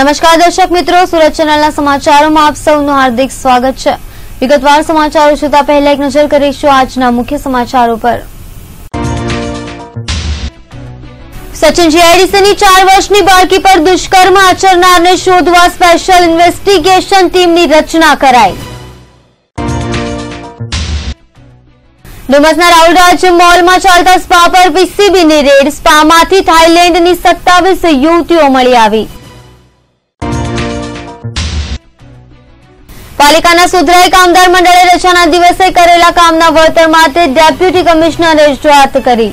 નમસ્કાર, દર્શક મિત્રો. સુરત ચેનલના સમાચારોમાં આપ સૌનું હાર્દિક સ્વાગત છે. વિગતવાર સમાચારો જોતા પહેલા એક નજર કરીશું આજના મુખ્ય સમાચારો પર. સચિન જીઆઈડીસીની ચાર વર્ષની બાળકી પર દુષ્કર્મ આચરનારને શોધવા સ્પેશિયલ ઇન્વેસ્ટિગેશન ટીમની રચના કરાઈ. ડુમસના રાઉલરાજ મોલમાં ચાલતા સ્પા પર પીસીબીની રેડ સ્પામાંથી થાઇલેન્ડની સત્તાવીસ યુવતીઓ મળી આવી. પાલિકાના સુધરાઈ કામદાર મંડળે રજાના દિવસે કરેલા કામના વળતર માટે ડેપ્યુટી કમિશનરે રજૂઆત કરી.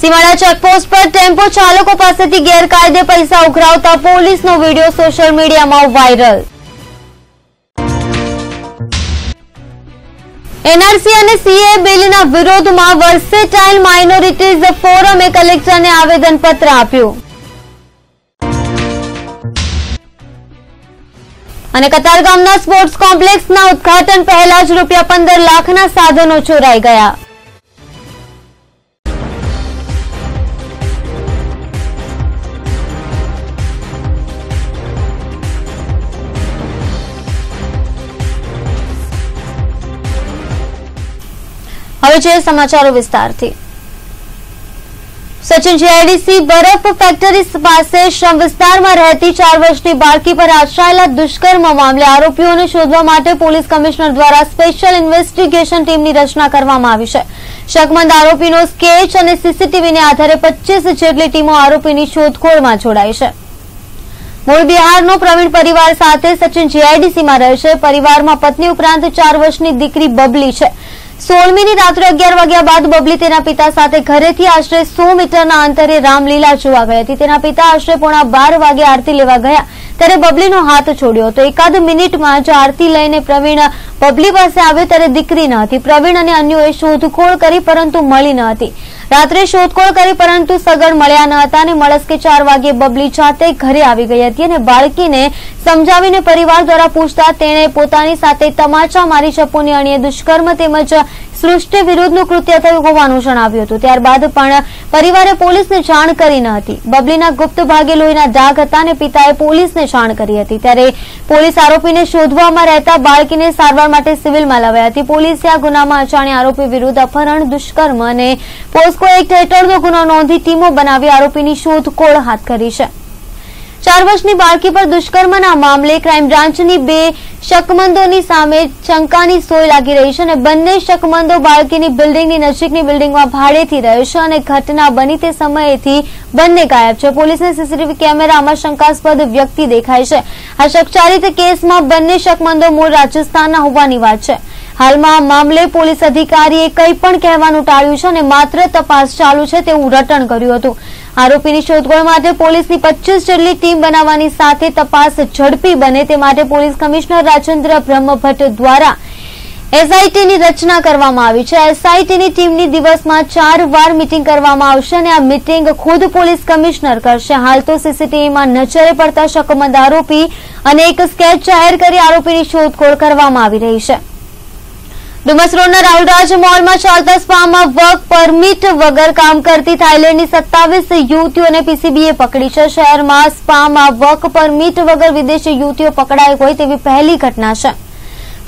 સીમાડા ચેકપોસ્ટ પર ટેમ્પો ચાલકો પાસેથી ગેરકાયદે પૈસા ઉઘરાવતા પોલીસનો વીડિયો સોશિયલ મીડિયામાં વાયરલ. એનઆરસી અને સીએ બિલના વિરોધમાં વર્સેટાઇલ માઇનોરિટીઝ ફોરમે કલેક્ટરને આવેદનપત્ર આપ્યું. અને કતારગામના સ્પોર્ટ્સ કોમ્પ્લેક્સના ઉદઘાટન પહેલા જ રૂપિયા પંદર લાખના સાધનો ચોરાઈ ગયા. હવે છે સમાચારો વિસ્તારથી. સચિન જીઆઈડીસી બરફ ફેક્ટરી પાસે શ્રમ વિસ્તારમાં રહેતી ચાર વર્ષની બાળકી પર આચરાયેલા દુષ્કર્મ મામલે આરોપીઓને શોધવા માટે પોલીસ કમિશનર દ્વારા સ્પેશિયલ ઇન્વેસ્ટિગેશન ટીમની રચના કરવામાં આવી છે. શકમંદ આરોપીનો સ્કેચ અને સીસીટીવીને આધારે પચ્ચીસ જેટલી ટીમો આરોપીની શોધખોળમાં જોડાઈ છે. મૂળ બિહારનો પ્રવીણ પરિવાર સાથે સચિન જીઆઈડીસીમાં રહે છે. પરિવારમાં પત્ની ઉપરાંત ચાર વર્ષની દીકરી બબલી છે. સોળમીની રાત્રે અગિયાર વાગ્યા બાદ બબલી તેના પિતા સાથે ઘરેથી આશરે સો મીટરના અંતરે રામલીલા જોવા ગઈ હતી. તેના પિતા આશરે પોણા બાર વાગે આરતી લેવા ગયા, ત્યારે બબલીનો હાથ છોડ્યો હતો. એકાદ મિનિટમાં જ આરતી લઈને પ્રવીણ બબલી પાસે આવ્યો, ત્યારે દીકરી ન હતી. પ્રવીણ અને અન્યોએ શોધખોળ કરી, પરંતુ મળી ન હતી. રાત્રે શોધખોળ કરી, પરંતુ સગડ મળ્યા ન હતા અને મળસ્કે ચાર વાગે બબલી જાતે ઘરે આવી ગઈ હતી અને બાળકીને સમજાવીને પરિવાર દ્વારા પૂછતા તેણે પોતાની સાથે તમાચા મારી ચપ્પુની અણીએ દુષ્કર્મ તેમજ સૃષ્ટિ વિરુદ્ધનું કૃત્ય થયું હોવાનું જણાવ્યું હતું. ત્યારબાદ પણ પરિવારે પોલીસને જાણ કરી ન હતી. બબલીના ગુપ્ત ભાગે લોહીના ડાઘ હતા અને પિતાએ પોલીસને જાણ કરી હતી. ત્યારે પોલીસ આરોપીને શોધવામાં રહેતા બાળકીને સારવાર માટે સિવિલમાં લવાઈ હતી. પોલીસે આ ગુનામાં અજાણ્યા આરોપી વિરુદ્ધ અપહરણ, દુષ્કર્મ અને પોસ્કો એક્ટ હેઠળનો ગુનો નોંધી ટીમો બનાવી આરોપીની શોધખોળ હાથ ધરી છે. ચાર વર્ષની બાળકી પર દુષ્કર્મના મામલે ક્રાઇમ બ્રાન્ચની બે શકમંદોની સામે શંકાની સોય લાગી રહી છે અને બંને શકમંદો બાળકીની બિલ્ડિંગની નજીકની બિલ્ડિંગમાં ભાડેથી રહ્યો છે અને ઘટના બની તે સમયેથી બંને ગાયબ છે. પોલીસને સીસીટીવી કેમેરામાં શંકાસ્પદ વ્યક્તિ દેખાય છે. આ શકચારિત કેસમાં બંને શકમંદો મૂળ રાજસ્થાનના હોવાની વાત છે. હાલમાં મામલે પોલીસ અધિકારીએ કંઈ પણ કહેવાનું ટાળ્યું છે અને માત્ર તપાસ ચાલુ છે તેવું રટણ કર્યું હતું. આરોપીની શોધખોળ માટે પોલીસની પચ્ચીસ જેટલી ટીમ બનાવવાની સાથે તપાસ ઝડપી બને તે માટે પોલીસ કમિશનર રાજેન્દ્ર બ્રહ્મભટ્ટ દ્વારા એસઆઈટીની રચના કરવામાં આવી છે. એસઆઈટીની ટીમની દિવસમાં ચાર વાર મિટિંગ કરવામાં આવશે અને આ મિટિંગ ખુદ પોલીસ કમિશનર કરશે. હાલ તો સીસીટીવીમાં નજરે પડતા શકમંદ આરોપી અને એક સ્કેચ જાહેર કરી આરોપીની શોધખોળ કરવામાં આવી રહી છે. ડુમસ રોડના રાહુલરાજ મોલમાં ચાલતા સ્પામાં વર્ક પરમિટ વગર કામ કરતી થાઇલેન્ડની સત્તાવીસ યુવતીઓને પીસીબીએ પકડી છે. શહેરમાં સ્પામાં વર્ક પરમિટ વગર વિદેશી યુવતીઓ પકડાઈ હોય તેવી પહેલી ઘટના છે.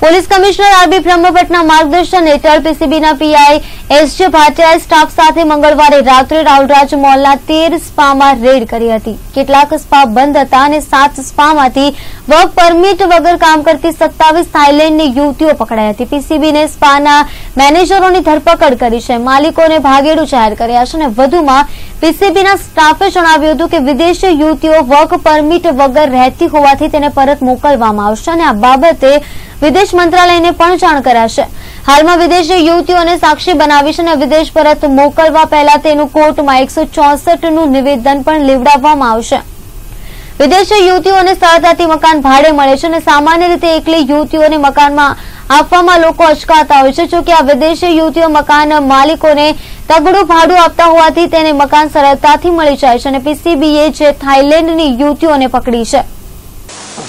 પોલીસ કમિશનર આરબી બ્રહ્મભટ્ટના માર્ગદર્શન હેઠળ પીસીબીના પીઆઈ એસજે ભાટિયાએ સ્ટાફ સાથે મંગળવારે રાત્રે રાઉલરાજ મોલના તેર સ્પામાં રેડ કરી હતી. કેટલાક સ્પા બંધ હતા અને સાત સ્પામાંથી વર્ક પરમિટ વગર કામ કરતી સત્તાવીસ થાઇલેન્ડની યુવતીઓ પકડાઈ હતી. પીસીબીને સ્પાના મેનેજરોની ધરપકડ કરી છે. માલિકોને ભાગેડુ જાહેર કર્યા છે અને વધુમાં પીસીબીના સ્ટાફે જણાવ્યું હતું કે વિદેશી યુવતીઓ વર્ક પરમિટ વગર રહેતી હોવાથી તેને પરત મોકલવામાં આવશે અને આ બાબતે વિદેશ મંત્રાલયને પણ જાણ કરાશે. હાલમાં વિદેશી યુવતીઓને સાક્ષી બનાવી છે અને વિદેશ પરત મોકલવા પહેલા તેનું કોર્ટમાં એકસો ચોસઠનું નિવેદન પણ લેવડાવવામાં આવશે. વિદેશી યુવતીઓને સરળતાથી મકાન ભાડે મળે છે અને સામાન્ય રીતે એકલી યુવતીઓને મકાનમાં આપવામાં લોકો અચકાતા હોય છે. જોકે આ વિદેશી યુવતીઓ મકાન માલિકોને તગડું ભાડું આપતા હોવાથી તેને મકાન સરળતાથી મળી જાય છે અને પીસીબીએ જે થાઇલેન્ડની યુવતીઓને પકડી છે.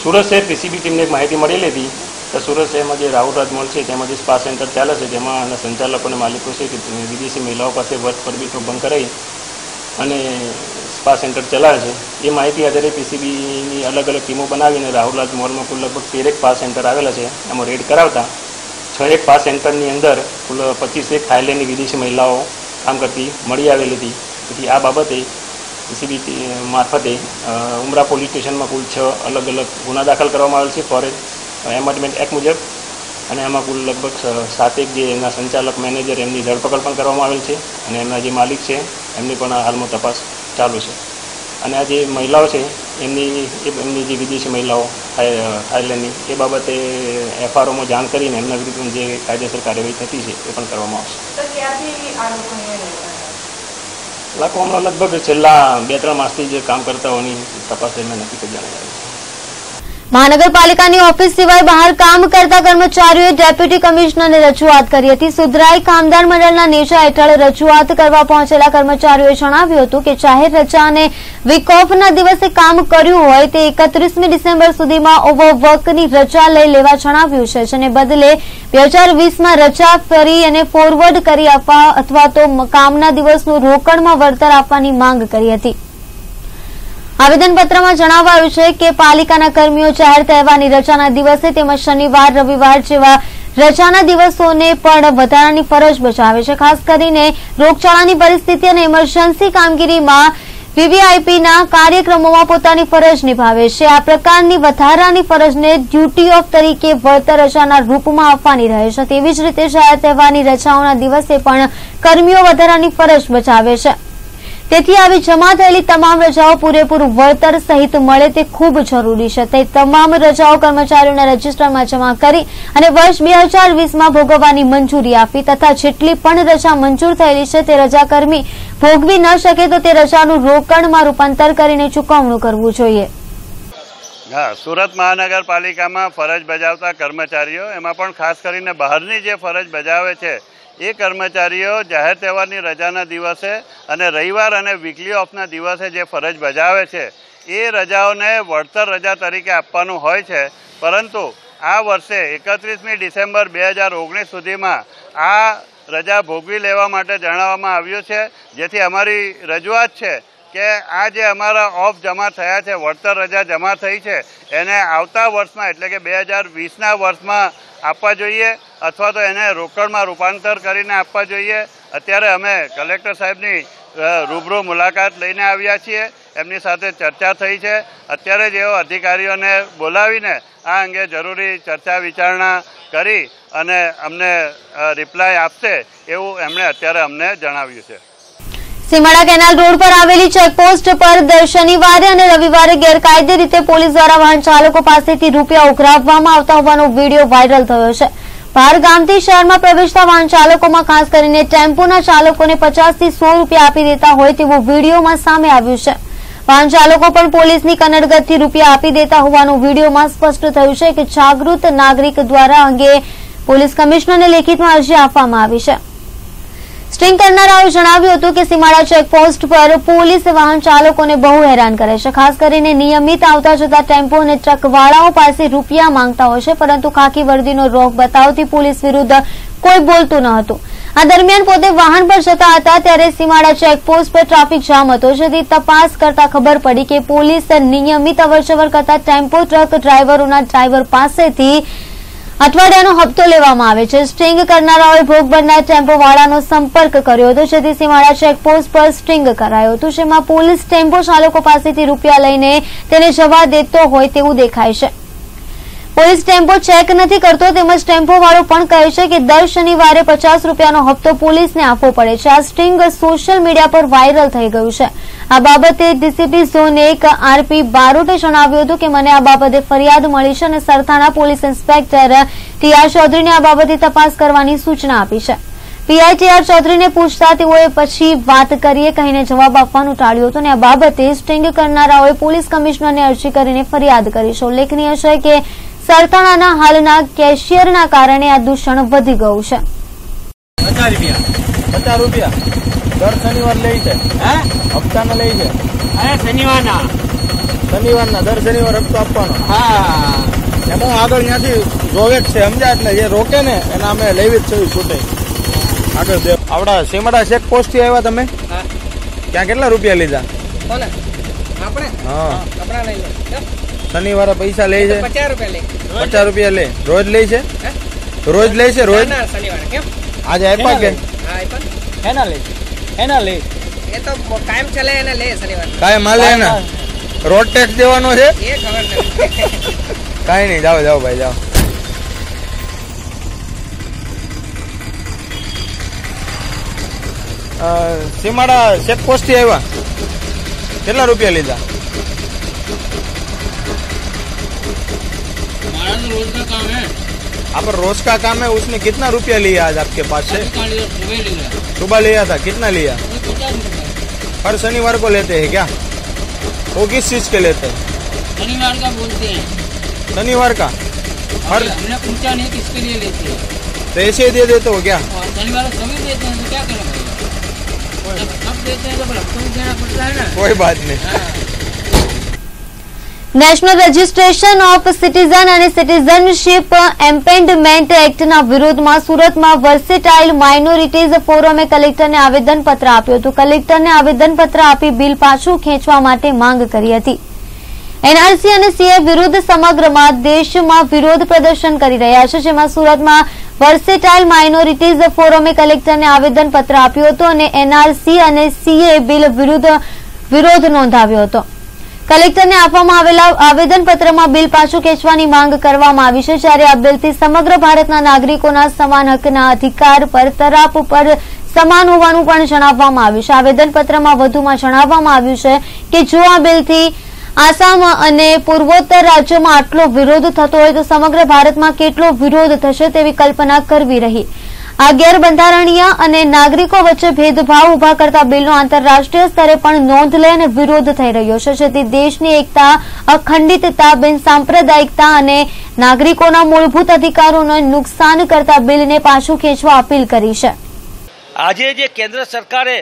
સુરત શહેર પીસીબી ટીમને માહિતી મળેલી હતી કે સુરત શહેરમાં જે રાહુલ મોલ છે, તેમાં જે સ્પા સેન્ટર ચાલે છે, તેમાં અને સંચાલકો અને માલિકો છે કે વિદેશી મહિલાઓ પાસે વર્ક પરમિટનો ભંગ કરાવી અને સ્પા સેન્ટર ચલાવે છે. એ માહિતી આધારે પીસીબીની અલગ અલગ ટીમો બનાવીને રાહુલરાજ મોલમાં કુલ લગભગ તેરેક સ્પા સેન્ટર આવેલા છે. એમાં રેડ કરાવતા છ એક સ્પા સેન્ટરની અંદર કુલ પચીસેક થાઇલેન્ડની વિદેશી મહિલાઓ કામ કરતી મળી આવેલી હતી. તેથી આ બાબતે પીસીબી મારફતે ઉમરા પોલીસ સ્ટેશનમાં કુલ છ અલગ અલગ ગુના દાખલ કરવામાં આવેલ છે. ફોરેન એમેન્ડમેન્ટ એક્ટ મુજબ. અને એમાં કુલ લગભગ સાતેક જે એમના સંચાલક મેનેજર એમની ધરપકડ પણ કરવામાં આવેલ છે અને એમના જે માલિક છે એમની પણ હાલમાં તપાસ ચાલુ છે. અને આ જે મહિલાઓ છે એમની એમની જે વિદેશી મહિલાઓ થાઈ- થાઈલેન્ડની એ બાબતે એફઆરઓમાં જાણ કરીને એમના વિરુદ્ધ જે કાયદેસર કાર્યવાહી થતી છે એ પણ કરવામાં આવશે? લાખોમાં લગભગ છેલ્લા બે ત્રણ માસથી જે કામ કરતા હોવાની તપાસ દરમિયાન નક્કી કરી જણાવ્યું છે. મહાનગરપાલિકાની ઓફિસ સિવાય બહાર કામ કરતા કર્મચારીઓએ ડેપ્યુટી કમિશનરને રજૂઆત કરી હતી. સુધરાઈ કામદાર મંડળના નેજા હેઠળ રજૂઆત કરવા પહોંચેલા કર્મચારીઓએ જણાવ્યું હતું કે જાહેર રજા અને વીક ઓફના દિવસે કામ કર્યું હોય તે એકત્રીસમી ડિસેમ્બર સુધીમાં ઓવરવર્કની રજા લઈ લેવા જણાવ્યું છે, જેને બદલે બે હજાર વીસમાં રજા ફરી અને ફોરવર્ડ કરી આપવા અથવા તો કામના દિવસનું રોકડમાં વળતર આપવાની માંગ કરી હતી. આવેદનપત્રમાં જણાવાયું છે કે પાલિકાના કર્મીઓ જાહેર તહેવારની રજાના દિવસે તેમજ શનિવાર, રવિવાર જેવા રજાના દિવસોને પણ વધારાની ફરજ બજાવે છે. ખાસ કરીને રોગચાળાની પરિસ્થિતિ અને ઇમરજન્સી કામગીરીમાં વીવીઆઈપીના કાર્યક્રમોમાં પોતાની ફરજ નિભાવે છે. આ પ્રકારની વધારાની ફરજને ડ્યુટી ઓફ તરીકે વળતર રજાના રૂપમાં આપવાની રહે છે. તેવી જ રીતે જાહેર તહેવારની રજાઓના દિવસે પણ કર્મીઓ વધારાની ફરજ બજાવે છે. તેથી આવી જમા થયેલી તમામ રજાઓ પૂરેપૂરું વળતર સહિત મળે તે ખૂબ જરૂરી છે. તે તમામ રજાઓ કર્મચારીઓના રજીસ્ટરમાં જમા કરી અને વર્ષ બે હજાર વીસમાં ભોગવવાની મંજૂરી આપી તથા જેટલી પણ રજા મંજૂર થયેલી છે તે રજા કર્મી ભોગવી ન શકે તો તે રજાનું રોકડમાં રૂપાંતર કરીને ચૂકવણું કરવું જોઈએ. હા, સુરત મહાનગરપાલિકામાં ફરજ બજાવતા કર્મચારીઓ, એમાં પણ ખાસ કરીને બહારની જે ફરજ બજાવે છે, એ કર્મચારીઓ જાહેર તહેવારની રજાના દિવસે અને રવિવાર અને વીકલી ઓફના દિવસે જે ફરજ બજાવે છે, એ રજાઓને વળતર રજા તરીકે આપવાનું હોય છે. પરંતુ આ વર્ષે એકત્રીસમી ડિસેમ્બર બે હજાર ઓગણીસ સુધીમાં આ રજા ભોગવી લેવા માટે જણાવવામાં આવ્યું છે, જેથી અમારી રજૂઆત છે કે આ જે અમારા ઓફ જમા થયા છે, વળતર રજા જમા થઈ છે, એને આવતા વર્ષમાં, એટલે કે બે હજાર વીસના વર્ષમાં આપવા જોઈએ, અથવા તો એને રોકડમાં રૂપાંતર કરીને આપવા જોઈએ. અત્યારે અમે કલેક્ટર સાહેબની રૂબરૂ મુલાકાત લઈને આવ્યા છીએ. એમની સાથે ચર્ચા થઈ છે. અત્યારે જેઓ અધિકારીઓને બોલાવીને આ અંગે જરૂરી ચર્ચા વિચારણા કરી અને અમને રિપ્લાય આપશે એવું એમણે અત્યારે અમને જણાવ્યું છે. સીમાડા કેનાલ રોડ પર આવેલી ચેકપોસ્ટ પર દર શનિવારે અને રવિવારે ગેરકાયદે રીતે પોલીસ દ્વારા વાહન ચાલકો પાસેથી રૂપિયા ઉઘરાવવામાં આવતા હોવાનો વીડિયો વાયરલ થયો છે. ભાર ગામથી શહેરમાં પ્રવેશતા વાહન ચાલકોમાં ખાસ કરીને ટેમ્પોના ચાલકોને પચાસથી સો રૂપિયા આપી દેતા હોય તેવું વિડીયોમાં સામે આવ્યું છે. વાહન ચાલકો પણ પોલીસની કનડગતથી રૂપિયા આપી દેતા હોવાનું વિડીયોમાં સ્પષ્ટ થયું છે કે જાગૃત નાગરિક દ્વારા અંગે પોલીસ કમિશનરને લેખિતમાં અરજી આપવામાં આવી છે. સ્ટિંગ કરનારાઓએ જણાવ્યું હતું કે સીમાડા ચેકપોસ્ટ પર પોલીસ વાહન ચાલકોને બહુ હેરાન કરે છે. ખાસ કરીને નિયમિત આવતા જતા ટેમ્પો અને ટ્રકવાળાઓ પાસે રૂપિયા માંગતા હોય છે, પરંતુ ખાકી વર્દીનો રોગ બતાવતી પોલીસ વિરુદ્ધ કોઈ બોલતું ન હતું. આ દરમિયાન પોતે વાહન પર જતા હતા ત્યારે સીમાડા ચેકપોસ્ટ પર ટ્રાફિક જામ હતો, જેથી તપાસ કરતા ખબર પડી કે પોલીસ નિયમિત અવરજવર કરતા ટેમ્પો, ટ્રક ડ્રાઈવરોના ડ્રાઈવર પાસેથી અઠવાડિયાનો હપ્તો લેવામાં આવે છે. સ્ટ્રિંગ કરનારાઓએ ભોગ બનનાર ટેમ્પોવાળાનો સંપર્ક કર્યો હતો. જેથી સીમાડા ચેકપોસ્ટ પર સ્ટ્રિંગ કરાયો હતું. જેમાં પોલીસ ટેમ્પો ચાલકો પાસેથી રૂપિયા લઈને તેને જવા દેતો હોય તેવું દેખાય છે. પોલીસ ટેમ્પો ચેક નથી કરતો, તેમજ ટેમ્પો વાળો પણ કહે છે કે દર શનિવારે પચાસ રૂપિયાનો હપ્તો પોલીસને આપવો પડે છે. આ સ્ટિંગ સોશિયલ મીડિયા પર વાયરલ થઈ ગયું છે. આ બાબતે ડીસીપી ઝોન એક આરપી બારોટે જણાવ્યું હતું કે મને આ બાબતે ફરિયાદ મળી છે અને સરથાણા પોલીસ ઇન્સ્પેક્ટર ટીઆર ચૌધરીને આ બાબતે તપાસ કરવાની સૂચના આપી છે. પીઆઈ ટીઆર ચૌધરીને પૂછતા તેઓએ પછી વાત કરીએ કહીને જવાબ આપવાનું ટાળ્યું હતું અને આ બાબતે સ્ટિંગ કરનારાઓએ પોલીસ કમિશનરને અરજી કરીને ફરિયાદ કરી છે. ઉલ્લેખનીય છે કે સરથાણાના હાલના કેશિયરના કારણે આ દૂષણ વધી ગયું છે. પચાસ રૂપિયા. પચાસ રૂપિયા. દર શનિવાર લે છે. હે? હપ્તાના લે છે. હે શનિવારના? શનિવારના દર શનિવાર હપ્તો આપવાનો. હા. એમાં આગળ ત્યાંથી જોવે જ છે સમજ્યા એટલે જે રોકે ને એના અમે લેવી જ છે છૂટે. આગળ દે આવડા સીમડા ચેક પોસ્ટથી આવ્યા તમે? હા. ક્યાં કેટલા રૂપિયા લીધા? આપણે? હા. કપડા લઈ લો. કેમ? શનિવારે પૈસા લે છે. પચાસ રૂપિયા લઈ પચાસ રૂપિયા લે. રોજ લે છે? રોજ લે છે રોજ? શનિવારે. કેમ? આજે આપ્યા કે? એના લે. એના લે. એ તો કાયમ ચલે એને લે શનિવારે. કાંઈ માલ લે રોડ ટેક્સ દેવાનો છે? એ ખબર નથી કાંઈ નહીં જાઓ જાઓ ભાઈ જાઓ. અ, સીમાડા ચેકપોસ્ટથી આવ્યા. કેટલા રૂપિયા લીધા? रोज का काम है। आप रोज का काम है उसने कितना रुपया लिया आज आपके पास से? सुबह है लिया था कितना लिया? हर शनिवार को लेते हैं क्या? वो किस चीज़ के लेते हैं? शनिवार का बोलते हैं। शनिवार का? हर हमने- पूछा नहीं किसके लिए लेते हैं। पैसे दे देते हो क्या? शनिवार सभी देते हैं तो क्या करें सब देते हैं तो भी देना पड़ता है ना। कोई बात नहीं। हाँ। નેશનલ રજીસ્ટ્રેશન ઓફ સિટીઝન અને સિટીઝનશીપ એમ્પેન્ડમેન્ટ એક્ટના વિરોધમાં સુરતમાં વર્સેટાઇલ માઇનોરિટીઝ ફોરમે કલેક્ટરને આવેદનપત્ર આપ્યું હતું. કલેક્ટરને આવેદનપત્ર આપી બિલ પાછું ખેંચવા માટે માંગ કરી હતી. એનઆરસી અને સીએ વિરુદ્ધ સમગ્રમાં દેશમાં વિરોધ પ્રદર્શન કરી રહ્યા છે, જેમાં સુરતમાં વર્સેટાઇલ માઇનોરિટીઝ ફોરમે કલેક્ટરને આવેદનપત્ર આપ્યું હતું અને એનઆરસી અને સીએ બિલ વિરુદ્ધ વિરોધ નોંધાવ્યો હતો. કલેક્ટરને આપવામાં આવેલા આવેદનપત્રમાં બિલ પાછું ખેંચવાની માંગ કરવામાં આવી છે જ્યારે આ બિલથી સમગ્ર ભારતના નાગરિકોના સમાન હકના અધિકાર પર તરાપ પર સમાન હોવાનું પણ જણાવવામાં આવ્યું છે. આવેદનપત્રમાં વધુમાં જણાવવામાં આવ્યું છે કે જો આ બિલથી આસામ અને પૂર્વોત્તર રાજ્યોમાં આટલો વિરોધ થતો હોય તો સમગ્ર ભારતમાં કેટલો વિરોધ થશે તેવી કલ્પના કરવી રહી. આ ગેરબંધારણીય અને નાગરિકો વચ્ચે ભેદભાવ ઊભા કરતા બિલનો આંતરરાષ્ટ્રીય સ્તરે પણ નોંધ લે અને વિરોધ થઈ રહ્યો છે. જેથી દેશની એકતા, અખંડિતતા બિન સાંપ્રદાયિકતા અને નાગરિકોના મૂળભૂત અધિકારોને નુકસાન કરતા બિલને પાછું ખેંચવા અપીલ કરી છે. આજે જે કેન્દ્ર સરકારે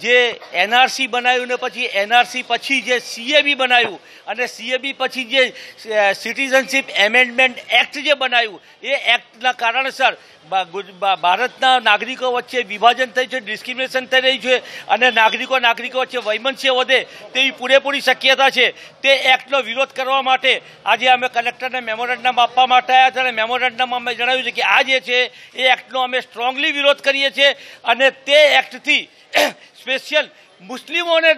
જે એનઆરસી બનાવ્યું ને પછી એનઆરસી પછી જે સીએબી બનાવ્યું અને સીએબી પછી જે સિટીઝનશીપ એમેન્ડમેન્ટ એક્ટ જે બનાવ્યું, એ એક્ટના કારણસર ભારતના નાગરિકો વચ્ચે વિભાજન થઈ છે ડિસ્ક્રિમિનેશન થઈ રહ્યું છે અને નાગરિકો નાગરિકો વચ્ચે વૈમનસ્ય વધે તેવી પૂરેપૂરી શક્યતા છે. તે એક્ટનો વિરોધ કરવા માટે આજે અમે કલેક્ટરને મેમોરેન્ડમ આપવા માટે આવ્યા હતા અને મેમોરેન્ડમમાં અમે જણાવ્યું છે કે આ જે છે, એ એક્ટનો અમે સ્ટ્રોંગલી વિરોધ કરીએ છીએ અને તે એક્ટથી સ્પેશિયલ મુસ્લિમોને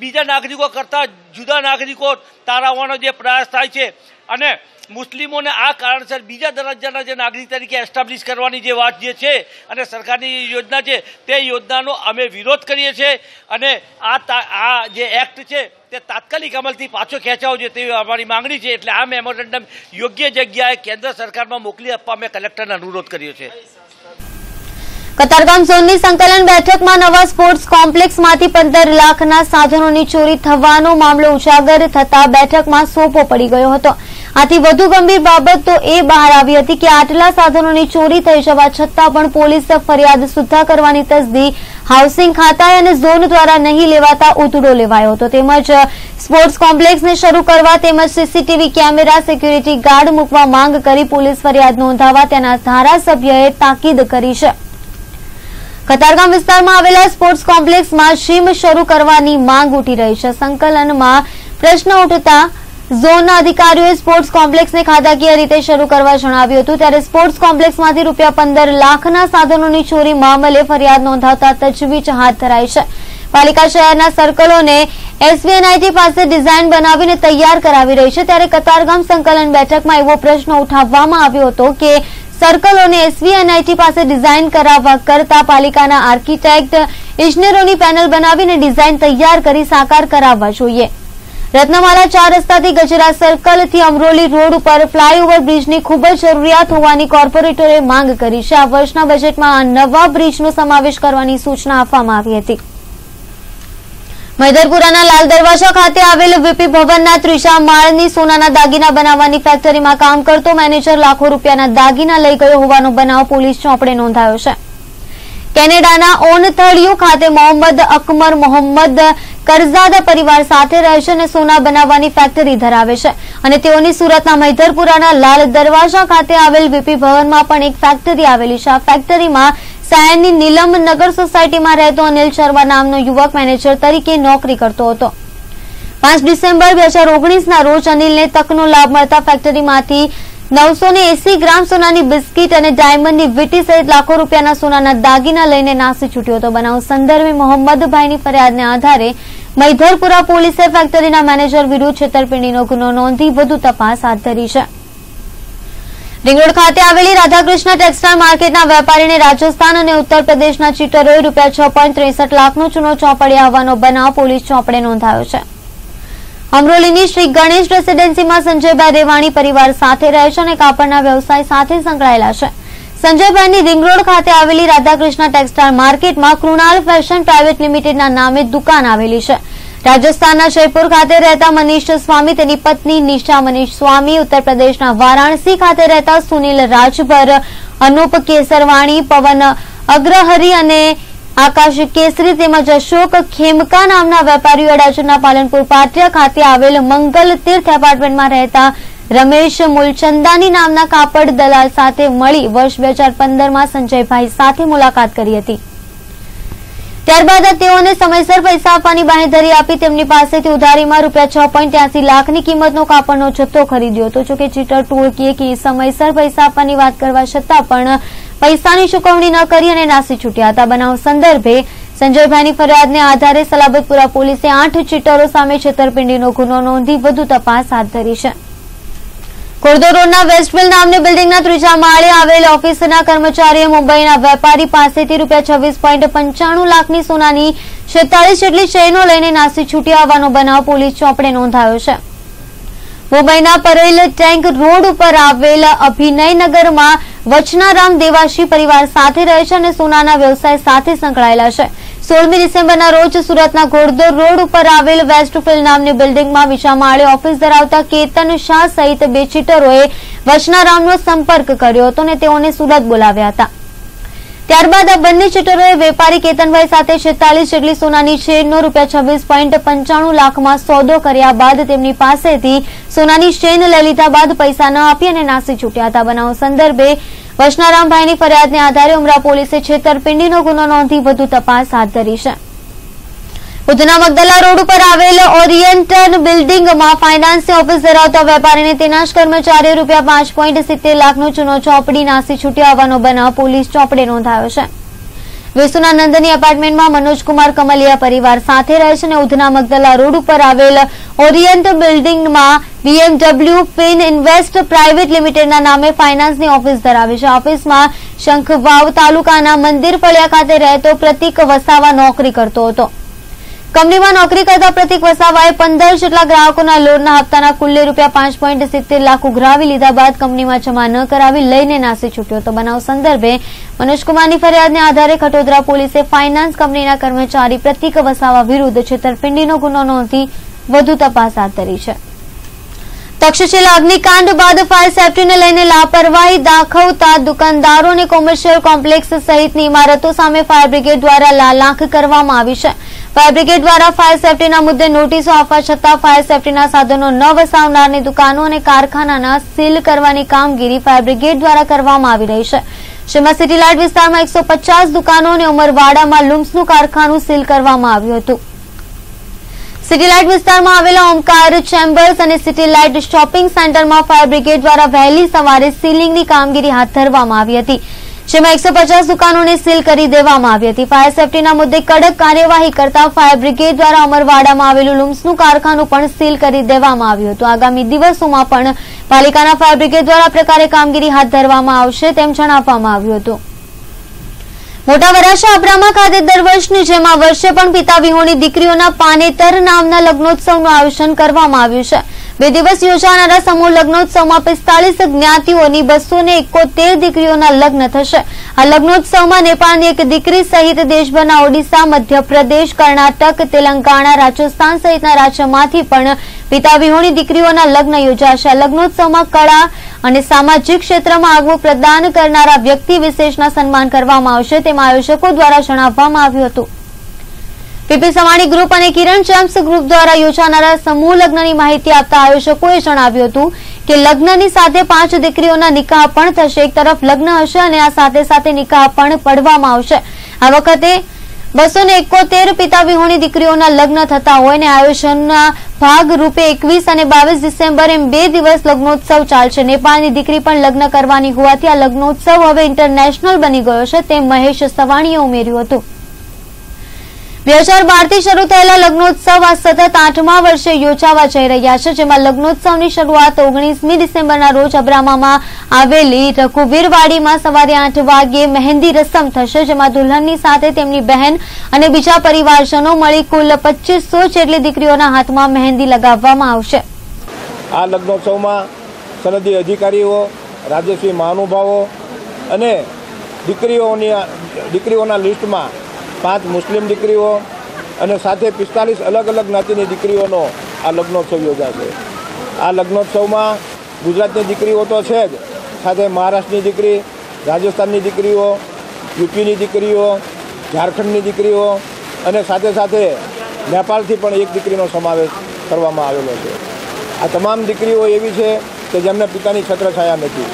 બીજા નાગરિકો કરતાં જુદા નાગરિકો તારાવવાનો જે પ્રયાસ થાય છે અને મુસ્લિમોને આ કારણસર બીજા દરજ્જાના જે નાગરિક તરીકે એસ્ટાબ્લિશ કરવાની જે વાત જે છે અને સરકારની યોજના છે, તે યોજનાનો અમે વિરોધ કરીએ છીએ અને આ આ જે એક્ટ છે, તે તાત્કાલિક અમલથી પાછો ખેંચાવો જોઈએ તેવી અમારી માંગણી છે. એટલે આ મેમોરેન્ડમ યોગ્ય જગ્યાએ કેન્દ્ર સરકારમાં મોકલી આપવા અમે કલેક્ટરને અનુરોધ કર્યો છે. કતારગામ ઝોનની સંકલન બેઠકમાં નવા સ્પોર્ટ્સ કોમ્પ્લેક્સમાંથી પંદર લાખના સાધનોની ચોરી થવાનો મામલો ઉજાગર થતા બેઠકમાં સોપો પડી ગયો હતો. આથી વધુ ગંભીર બાબત તો એ બહાર આવી હતી કે આટલા સાધનોની ચોરી થઈ જવા છતાં પણ પોલીસ ફરિયાદ સુદ્ધા કરવાની તસદી હાઉસિંગ ખાતા અને ઝોન દ્વારા નહીં લેવાતા ઉતડો લેવાયો હતો. તેમજ સ્પોર્ટ્સ કોમ્પ્લેક્સને શરૂ કરવા તેમજ સીસીટીવી કેમેરા સિક્યુરિટી ગાર્ડ મૂકવા માંગ કરી પોલીસ ફરિયાદ નોંધાવવા તેના ધારાસભ્યએ તાકીદ કરી છે. કતારગામ વિસ્તારમાં આવેલા સ્પોર્ટ્સ કોમ્પ્લેક્સમાં જીમ શરૂ કરવાની માંગ ઉઠી રહી છે. સંકલનમાં પ્રશ્ન ઉઠતા ઝોનના અધિકારીઓએ સ્પોર્ટ્સ કોમ્પ્લેક્સને ખાતાકીય રીતે શરૂ કરવા જણાવ્યું હતું. ત્યારે સ્પોર્ટ્સ કોમ્પ્લેક્સમાંથી રૂપિયા પંદર લાખના સાધનોની ચોરી, મામલે ફરિયાદ નોંધાવતા તજવીજ હાથ ધરાઈ છે. પાલિકા શહેરના સર્કલોને એસવીએનઆઈટી પાસે ડિઝાઇન બનાવીને તૈયાર કરાવી રહી છે. ત્યારે કતારગામ સંકલન બેઠકમાં એવો પ્રશ્ન ઉઠાવવામાં આવ્યો હતો કે સર્કલોને એસવીએનઆઈટી પાસે ડિઝાઇન કરાવવા કરતા પાલિકાના આર્કિટેક્ટ ઇજનેરોની પેનલ બનાવીને ડિઝાઇન તૈયાર કરી સાકાર કરાવવા જોઈએ. રત્નમાલા ચાર રસ્તાથી ગજરા સર્કલથી અમરોલી રોડ ઉપર ફ્લાયઓવર બ્રિજની ખૂબ જ જરૂરિયાત હોવાની કોર્પોરેટરે માંગ કરી છે. આ વર્ષના બજેટમાં આ નવા બ્રિજનો સમાવેશ કરવાની સૂચના આપવામાં આવી હતી. મૈદરપુરાના લાલ દરવાજા ખાતે આવેલ વીપી ભવનના ત્રીજા માળની સોનાના દાગીના બનાવવાની ફેક્ટરીમાં કામ કરતો મેનેજર લાખો રૂપિયાના દાગીના લઈ ગયો હોવાનો બનાવ પોલીસ ચોપડે નોંધાયો છે. કેનેડાના ઓનથળિયું ખાતે મોહમ્મદ અકમર મોહમ્મદ કરઝાદા પરિવાર સાથે રહે છે અને સોના બનાવવાની ફેક્ટરી ધરાવે છે. અને તેઓની સુરતના મૈધરપુરાના લાલ દરવાજા ખાતે આવેલ વીપી ભવનમાં પણ એક ફેક્ટરી આવેલી છે. આ ફેક્ટરીમાં સાયનની નીલમ નગર સોસાયટીમાં રહેતો અનિલ શર્મા નામનો યુવક મેનેજર તરીકે નોકરી કરતો હતો. પાંચ ડિસેમ્બર બે હજાર ઓગણીસના રોજ અનિલને તકનો લાભ મળતા ફેક્ટરીમાંથી નવસો એસી ગ્રામ સોનાની બિસ્કીટ અને ડાયમંડની વીટી સહિત લાખો રૂપિયાના સોનાના દાગીના લઈને નાસી છૂટ્યો હતો. બનાવ સંદર્ભે મોહમ્મદભાઈની ફરિયાદને આધારે મૈધરપુરા પોલીસે ફેક્ટરીના મેનેજર વિરુદ્ધ છેતરપિંડીનો ગુનો નોંધી વધુ તપાસ હાથ ધરી છે. રિંગ રોડ ખાતે આવેલી રાધાકૃષ્ણ ટેક્સટાઇલ માર્કેટના વેપારીને રાજસ્થાન અને ઉત્તર પ્રદેશના ચીટરોએ રૂપિયા છ પોઈન્ટ લાખનો ચૂનો ચોપડી આવવાનો બનાવ પોલીસ ચોપડે નોંધાયો છે. અમરોલીની શ્રી ગણેશ રેસીડેન્સીમાં સંજયભાઈ રેવાણી પરિવાર સાથે રહે છે અને કાપડના વ્યવસાય સાથે સંકળાયેલા છે. સંજયભાઈની રીંગરોડ ખાતે આવેલી રાધાકૃષ્ણ ટેક્સટાઇલ માર્કેટમાં કૃણાલ ફેશન પ્રાઇવેટ લિમિટેડના નામે દુકાન આવેલી છે. રાજસ્થાનના જયપુર ખાતે રહેતા મનીષ સ્વામી, તેની પત્ની નિશા મનીષ સ્વામી, ઉત્તર પ્રદેશના વારાણસી ખાતે રહેતા સુનિલ રાજભર, અનુપ કેસરવાણી, પવન અગ્રહરી અને આકાશ કેસરી તેમજ અશોક ખેમકા નામના વેપારીઓ અડાજણના પાલનપુર પાટિયા ખાતે આવેલ મંગલ તીર્થ એપાર્ટમેન્ટમાં રહેતા રમેશ મુલચંદાની નામના કાપડ દલાલ સાથે મળી વર્ષ બે હજાર પંદરમાં સંજયભાઈ સાથે મુલાકાત કરી હતી. ત્યારબાદ તેઓને સમયસર પૈસા આપવાની બાંહેધરી આપી તેમની પાસેથી ઉધારીમાં રૂપિયા છ પોઈન્ટ ત્યાસી લાખની કિંમતનો કાપડનો જથ્થો ખરીદ્યો હતો. જોકે ચીટર ટોળકીએ કે સમયસર પૈસા આપવાની વાત કરવા છતાં પણ પૈસાની ચૂકવણી ન કરી અને નાસી છૂટ્યા હતા. બનાવ સંદર્ભે સંજયભાઈની ફરિયાદને આધારે સલાબતપુરા પોલીસે આઠ ચીટરો સામે છેતરપિંડીનો ગુનો નોંધી વધુ તપાસ હાથ ધરી છે. કોરદો રોડના વેસ્ટમિલ નામની બિલ્ડિંગના ત્રીજા માળે આવેલ ઓફિસના કર્મચારીએ મુંબઈના વેપારી પાસેથી રૂપિયા છવ્વીસ પોઈન્ટ પંચાણું લાખની સોનાની છેતાલીસ જેટલી ચેઇનો લઈને નાસી છૂટી આવવાનો બનાવ પોલીસ ચોપડે નોંધાયો છે. મુંબઈના પરેલ ટેન્ક રોડ ઉપર આવેલ અભિનયનગરમાં વચનારામ દેવાશી પરિવાર સાથે રહે છે અને સોનાના વ્યવસાય સાથે સંકળાયેલા છે. સોળમી ડિસેમ્બરના રોજ સુરતના ઘોડદોર રોડ ઉપર આવેલ વેસ્ટફિલ્ડ નામની બિલ્ડિંગમાં વિશામાળે ઓફિસ ધરાવતા કેતન શાહ સહિત બે ચીટરોએ વચનારામનો સંપર્ક કર્યો હતો અને તેઓને સુરત બોલાવ્યા હતા. ત્યારબાદ આ બંને ચીટરોએ વેપારી કેતનભાઈ સાથે છેતાલીસ જેટલી સોનાની ચેનનો રૂપિયા છવ્વીસ પોઈન્ટ પંચાણું લાખમાં સોદો કર્યા બાદ તેમની પાસેથી સોનાની ચેન લઈ લીધા બાદ પૈસા ન આપી અને નાસી છૂટ્યા હતા. બનાવ સંદર્ભે વચનારામભાઈની ફરિયાદને આધારે ઉમરા પોલીસે છેતરપિંડીનો ગુનો નોંધી વધુ તપાસ હાથ ધરી છે. ઉધના મગદલા રોડ ઉપર આવેલ ઓરિએન્ટલ બિલ્ડિંગમાં ફાઇનાન્સની ઓફિસ ધરાવતા વેપારીને તેના જ કર્મચારીએ રૂપિયા પાંચ પોઈન્ટ સિત્તેર લાખનો ચૂનો ચોપડી નાસી છૂટ્યા હોવાનો બનાવ પોલીસ ચોપડે નોંધાયો છે. વેસુના નંદની એપાર્ટમેન્ટમાં મનોજકુમાર કમલિયા પરિવાર સાથે રહે છે અને ઉધના મગદલા રોડ ઉપર આવેલ ઓરિયન્ટ બિલ્ડિંગમાં બીએમડબલ્યુ ફિન ઇન્વેસ્ટ પ્રાઇવેટ લિમિટેડના નામે ફાઇનાન્સની ઓફિસ ધરાવે છે. ઓફિસમાં શંખવાવ તાલુકાના મંદિર ફળિયા ખાતે રહેતો પ્રતિક વસાવા નોકરી કરતો હતો. કંપનીમાં નોકરી કરતા પ્રતિક વસાવાએ પંદર જેટલા ગ્રાહકોના લોનના હપ્તાના કુલ્લે રૂપિયા પાંચ પોઈન્ટ સિત્તેર લાખ ઉઘરાવી લીધા બાદ કંપનીમાં જમા ન કરાવી લઈને નાસી છૂટ્યો. તો બનાવ સંદર્ભે મનોજકુમારની ફરિયાદને આધારે ખટોદરા પોલીસે ફાઇનાન્સ કંપનીના કર્મચારી પ્રતિક વસાવા વિરુદ્ધ છેતરપિંડીનો ગુનો નોંધી વધુ તપાસ હાથ ધરી છે. તક્ષશિલા અગ્નિકાંડ બાદ ફાયર સેફટીને લઈને લાપરવાહી દાખવતા દુકાનદારો અને કોમર્શિયલ કોમ્પ્લેક્સ સહિતની ઇમારતો સામે ફાયર બ્રિગેડ દ્વારા લાલાંખ કરવામાં આવી છે. ફાયર બ્રિગેડ દ્વારા ફાયર સેફટીના મુદ્દે નોટિસો આપવા છતાં ફાયર સેફટીના સાધનો ન વસાવનારની દુકાનો અને કારખાનાના સીલ કરવાની કામગીરી ફાયર બ્રિગેડ દ્વારા કરવામાં આવી રહી છે. જેમાં સિટી વિસ્તારમાં એકસો દુકાનો અને ઉમરવાડામાં લુમ્સનું કારખાનું સીલ કરવામાં આવ્યું હતું. સિટી લાઇટ વિસ્તારમાં આવેલા ઓમકાર ચેમ્બર્સ અને સિટી લાઇટ શોપિંગ સેન્ટરમાં ફાયર બ્રિગેડ દ્વારા વહેલી સવારે સીલિંગની કામગીરી હાથ ધરવામાં આવી હતી. જેમાં એકસો પચાસ દુકાનોને સીલ કરી દેવામાં આવી હતી. ફાયર સેફટીના મુદ્દે કડક કાર્યવાહી કરતા ફાયર બ્રિગેડ દ્વારા અમરવાડામાં આવેલું લુમ્સનું કારખાનું પણ સીલ કરી દેવામાં આવ્યું હતું. આગામી દિવસોમાં પણ પાલિકાના ફાયર બ્રિગેડ દ્વારા પ્રકારે કામગીરી હાથ ધરવામાં આવશે તેમ જણાવવામાં આવ્યું હતું. મોટા વરાછા અબ્રામા ખાતે દર વર્ષની જેમ આ વર્ષે પણ પિતા વિહોણી દીકરીઓના પાનેતર નામના લગ્નોત્સવનું આયોજન કરવામાં આવ્યું છે. બે દિવસ યોજાનારા સમૂહ લગ્નોત્સવમાં પિસ્તાલીસ જ્ઞાતિઓની બસો ને એકોતેર દીકરીઓના લગ્ન થશે. આ લગ્નોત્સવમાં નેપાળની એક દીકરી સહિત દેશભરના ઓડિશા, મધ્યપ્રદેશ, કર્ણાટક, તેલંગાણા, રાજસ્થાન સહિતના રાજ્યમાંથી પણ પિતા વિહોણી દીકરીઓના લગ્ન યોજાશે. લગ્નોત્સવમાં કળા અને સામાજિક ક્ષેત્રમાં આગવું પ્રદાન કરનારા વ્યક્તિ વિશેષના સન્માન કરવામાં આવશે. તેમ આયોજકો દ્વારા જણાવવામાં આવ્યું હતું. પીપી સવાણી ગ્રુપ અને કિરણ ચેમ્સ ગ્રુપ દ્વારા યોજાનારા સમૂહ લગ્નની માહિતી આપતા આયોજકોએ જણાવ્યું હતું કે લગ્નની સાથે પાંચ દીકરીઓના નિકાહ પણ થશે. એક તરફ લગ્ન હશે અને આ સાથે સાથે નિકાહ પણ પડવામાં આવશે. આ વખતે બસો ને એકોતેર પિતા વિહોણી દીકરીઓના લગ્ન થતા હોય ને આયોજનના ભાગરૂપે એકવીસ અને બાવીસ ડિસેમ્બર એમ બે દિવસ લગ્નોત્સવ ચાલશે. નેપાળની દીકરી પણ લગ્ન કરવાની હોવાથી આ લગ્નોત્સવ હવે ઇન્ટરનેશનલ બની ગયો છે, તેમ મહેશ સવાણીએ ઉમેર્યું હતું. બે હજાર બારથી શરૂ થયેલા લગ્નોત્સવ આ સતત આઠમા વર્ષે યોજાવા જઈ રહ્યા છે, જેમાં લગ્નોત્સવની શરૂઆત ઓગણીસમી ડિસેમ્બરના રોજ અબ્રામામાં આવેલી રઘુવીરવાડીમાં સવારે આઠ વાગ્યે મહેંદી રસમ થશે, જેમાં દુલ્હનની સાથે તેમની બહેન અને બીજા પરિવારજનો મળી કુલ પચીસો જેટલી દીકરીઓના હાથમાં મહેંદી લગાવવામાં આવશે. આ લગ્નોત્સવમાં સનદી અધિકારીઓ, રાજ્યશ્રી મહાનુભાવો અને દીકરીઓની દીકરીઓના લિસ્ટમાં પાંચ મુસ્લિમ દીકરીઓ અને સાથે પિસ્તાલીસ અલગ અલગ જ્ઞાતિની દીકરીઓનો આ લગ્નોત્સવ યોજાશે. આ લગ્નોત્સવમાં ગુજરાતની દીકરીઓ તો છે જ. સાથે મહારાષ્ટ્રની દીકરી, રાજસ્થાનની દીકરીઓ, યુપીની દીકરીઓ, ઝારખંડની દીકરીઓ અને સાથે સાથે નેપાળથી પણ એક દીકરીનો સમાવેશ કરવામાં આવેલો છે. આ તમામ દીકરીઓ એવી છે કે જેમને પિતાની છત્રછાયા નથી.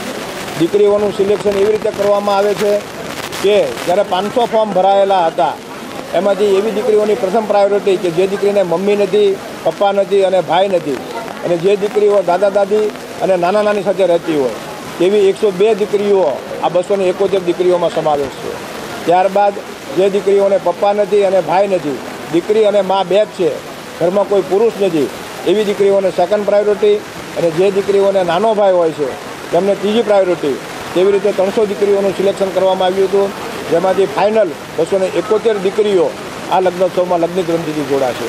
દીકરીઓનું સિલેક્શન એવી રીતે કરવામાં આવે છે કે જ્યારે પાંચસો ફોર્મ ભરાયેલા હતા, એમાંથી એવી દીકરીઓની પ્રથમ પ્રાયોરિટી કે જે દીકરીને મમ્મી નથી, પપ્પા નથી અને ભાઈ નથી. અને જે દીકરીઓ દાદા દાદી અને નાના નાની સાથે રહેતી હોય, તેવી એકસો બે દીકરીઓ આ બસો ને એકોતેર દીકરીઓમાં સમાવેશ છે. ત્યારબાદ જે દીકરીઓને પપ્પા નથી અને ભાઈ નથી, દીકરી અને મા બે જ છે, ઘરમાં કોઈ પુરુષ નથી, એવી દીકરીઓને સેકન્ડ પ્રાયોરિટી અને જે દીકરીઓને નાનો ભાઈ હોય છે, તેમને ત્રીજી પ્રાયોરિટી તેવી રીતે ત્રણસો દીકરીઓનું સિલેક્શન કરવામાં આવ્યું હતું? જેમાંથી ફાઇનલ બસો એકોતેર દીકરીઓ આ લગ્નોત્સવમાં લગ્નિક ગ્રંથિથી જોડાશે.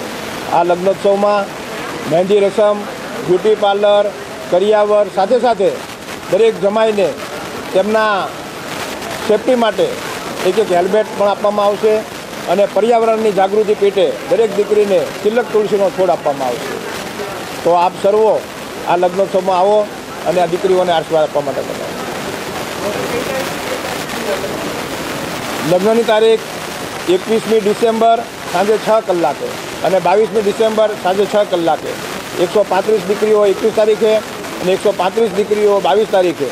આ લગ્નોત્સવમાં મહેંદી રસમ, બ્યુટી પાર્લર, કરિયાવર સાથે સાથે દરેક જમાઈને તેમના સેફટી માટે એક એક હેલ્મેટ પણ આપવામાં આવશે અને પર્યાવરણની જાગૃતિ પેટે દરેક દીકરીને તિલક તુલસીનો છોડ આપવામાં આવશે. તો આપ સર્વો આ લગ્નોત્સવમાં આવો અને આ દીકરીઓને આશીર્વાદ આપવા માટે બનાવો લગ્નની તારીખ એકવીસમી ડિસેમ્બર સાંજે છ કલાકે અને બાવીસમી ડિસેમ્બર સાંજે છ કલાકે. એકસો પાંત્રીસ દીકરીઓ એકવીસ તારીખે અને એકસો પાંત્રીસ દીકરીઓ બાવીસ તારીખે.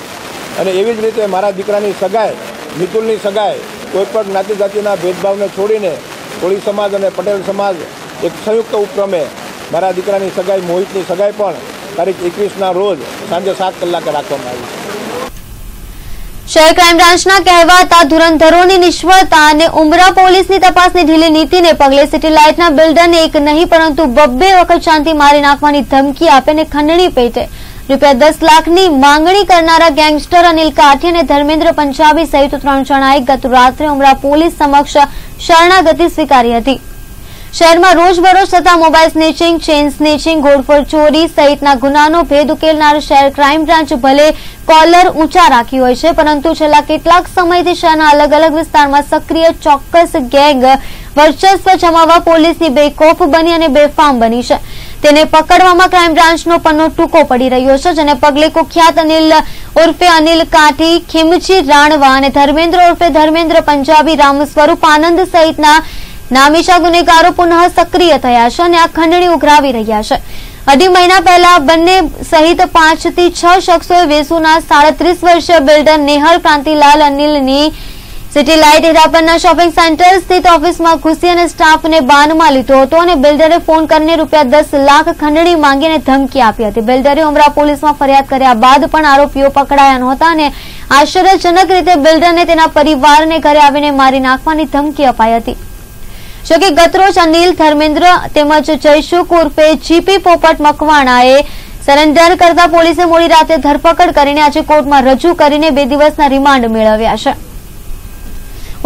અને એવી જ રીતે મારા દીકરાની સગાઈ, મિતુલની સગાઈ, કોઈપણ જ્ઞાતિ જાતિના ભેદભાવને છોડીને કોળી સમાજ અને પટેલ સમાજ એક સંયુક્ત ઉપક્રમે મારા દીકરાની સગાઈ, મોહિતની સગાઈ પણ તારીખ એકવીસના રોજ સાંજે સાત કલાકે રાખવામાં આવી છે. શહેર ક્રાઇમ બ્રાન્ચના કહેવાતા ધુરંધરોની નિષ્ફળતા અને ઉમરા પોલીસની તપાસની ઢીલી નીતિને પગલે સિટી લાઇટના બિલ્ડરને એક નહીં પરંતુ બબ્બે વખત શાંતિ મારી નાખવાની ધમકી આપીને ખંડણી પેટે. રૂપિયા દસ લાખની માંગણી કરનારા ગેંગસ્ટર અનિલ કાઠી અને ધર્મેન્દ્ર પંજાબી સહિત ત્રણ જણાએ ગત રાત્રે ઉમરા પોલીસ સમક્ષ શરણાગતિ સ્વીકારી હતી. શહેરમાં રોજબરોજ થતા મોબાઈલ સ્નેચિંગ, ચેઇન સ્નેચિંગ ઘોડફોડ ચોરી સહિતના ગુનાનો ભેદ ઉકેલનાર શહેર ક્રાઇમ બ્રાન્ચ ભલે કોલર ઊંચા રાખી હોય છે, પરંતુ છેલ્લા કેટલાક સમયથી શહેરના અલગ અલગ વિસ્તારમાં સક્રિય ચોક્કસ ગેંગ વર્ચસ્વ જમાવવા પોલીસની બેકોફ બની અને બેફામ બની છે. તેને પકડવામાં ક્રાઇમ બ્રાન્ચનો પન્નો ટૂંકો પડી રહ્યો છે, જેને પગલે કુખ્યાત અનિલ ઉર્ફે અનિલ કાઠી ખીમચી રાણવા અને ધર્મેન્દ્ર ઉર્ફે ધર્મેન્દ્ર પંજાબી રામ સ્વરૂપ આનંદ સહિતના નામીશા ગુનેગારો પુનઃ સક્રિય થયા છે અને આ ખંડણી ઉઘરાવી રહ્યા છે. અઢી મહિના પહેલા બંને સહિત પાંચથી છ શખ્સોએ વેસુના સાડત્રીસ વર્ષીય બિલ્ડર નેહલ ક્રાંતિલાલ અનિલની સિટી લાઇટ હીરાપરના શોપિંગ સેન્ટર સ્થિત ઓફિસમાં ઘૂસી અને સ્ટાફને બાનમાં લીધો હતો અને બિલ્ડરે ફોન કરીને રૂપિયા દસ લાખ ખંડણી માંગીને ધમકી આપી હતી. બિલ્ડરે ઉમરા પોલીસમાં ફરિયાદ કર્યા બાદ પણ આરોપીઓ પકડાયા નહોતા અને આશ્ચર્યજનક રીતે બિલ્ડરને તેના પરિવારને ઘરે આવીને મારી નાખવાની ધમકી અપાઈ હતી. જોકે ગતરોજ અનિલ ધર્મેન્દ્ર તેમજ જયશુખ ઉર્ફે જીપી પોપટ મકવાણાએ સરેન્ડર કરતા પોલીસે મોડી રાતે ધરપકડ કરીને આજે કોર્ટમાં રજૂ કરીને બે દિવસના રિમાન્ડ મેળવ્યા છે.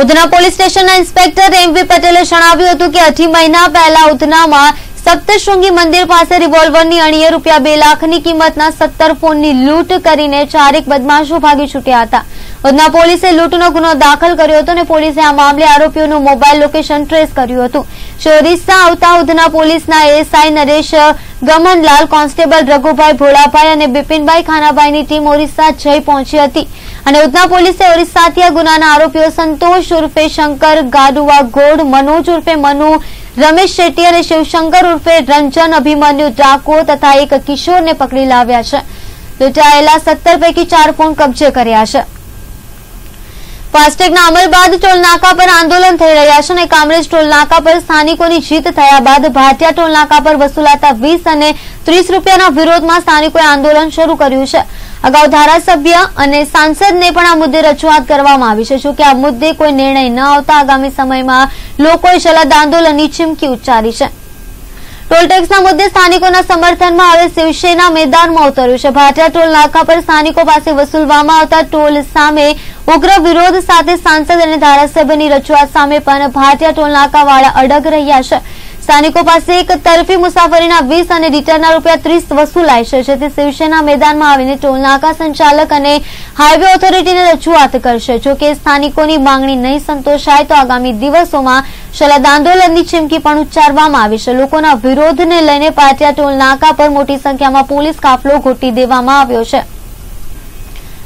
ઉધના પોલીસ સ્ટેશનના ઇન્સ્પેક્ટર એમવી પટેલે જણાવ્યું હતું કે અઢી મહિના પહેલા ઉધનામાં સપ્તશૃંગી મંદિર પાસે રિવોલ્વરની અણીએ રૂપિયા બે લાખની કિંમતના સત્તર ફોનની લૂંટ કરીને ચારેક બદમાશો ભાગી છૂટ્યા હતા. ઉધના પોલીસે લૂંટનો ગુનો દાખલ કર્યો હતો અને પોલીસે આ મામલે આરોપીઓનું મોબાઈલ લોકેશન ટ્રેસ કર્યું હતું. ચોરીસા આવતા ઉધના પોલીસના એસઆઈ નરેશ, ગમનલાલ, કોન્સ્ટેબલ રઘુભાઈ ભોળાભાઈ અને બિપિનભાઈ ખાનાભાઈની ટીમ ઓરિસ્સા જઈ પહોંચી હતી. અને ઉધના પોલીસે ઓરિસ્સાથી આ ગુનાના આરોપીઓ સંતોષ ઉર્ફે શંકર, ગાડુવા ગોડ, મનોજ ઉર્ફે મનુ, રમેશ શેટ્ટી અને શિવશંકર ઉર્ફે રંજન અભિમન્યુ ડાકો તથા એક કિશોરને પકડી લાવ્યા છે. લૂંટાયેલા સત્તર પૈકી ચાર ફોન કબજે કર્યા છે. ફાસ્ટેગના અમલ બાદ ટોલનાકા પર આંદોલન થઈ રહ્યા છે અને કામરેજ ટોલનાકા પર સ્થાનિકોની જીત થયા બાદ ભાટિયા ટોલનાકા પર વસૂલાતા વીસ અને ત્રીસ રૂપિયાના વિરોધમાં સ્થાનિકોએ આંદોલન શરૂ કર્યું છે. અગાઉ ધારાસભ્ય અને સાંસદને પણ આ મુદ્દે રજૂઆત કરવામાં આવી છે. જોકે આ મુદ્દે કોઈ નિર્ણય ન આવતા આગામી સમયમાં લોકોએ સલદ આંદોલનની ચીમકી ઉચ્ચારી છે. ટોલટેક્સના મુદ્દે સ્થાનિકોના સમર્થનમાં હવે શિવસેના મેદાનમાં ઉતર્યું છે. ભાટિયા ટોલ નાકા પર સ્થાનિકો પાસે વસૂલવામાં આવતા ટોલ સામે ઉગ્ર વિરોધ સાથે સાંસદ અને ધારાસભ્યની રજૂઆત સામે પણ ભાટિયા ટોલનાકાવાળા અડગ રહ્યા છે. સ્થાનિકો પાસે એક તરફી મુસાફરીના વીસ અને રિટર્નના રૂપિયા ત્રીસ વસૂલાય છે, જેથી શિવસેના મેદાનમાં આવીને ટોલનાકા સંચાલક અને હાઈવે ઓથોરિટીને રજૂઆત કરશે. જો કે સ્થાનિકોની માંગણી નહીં સંતોષાય, તો આગામી દિવસોમાં શલદ આંદોલનની ચીમકી પણ ઉચ્ચારવામાં આવી છે. લોકોના વિરોધને લઈને પાટિયા ટોલ નાકા પર મોટી સંખ્યામાં પોલીસ કાફલો ઘોટી દેવામાં આવ્યો છે.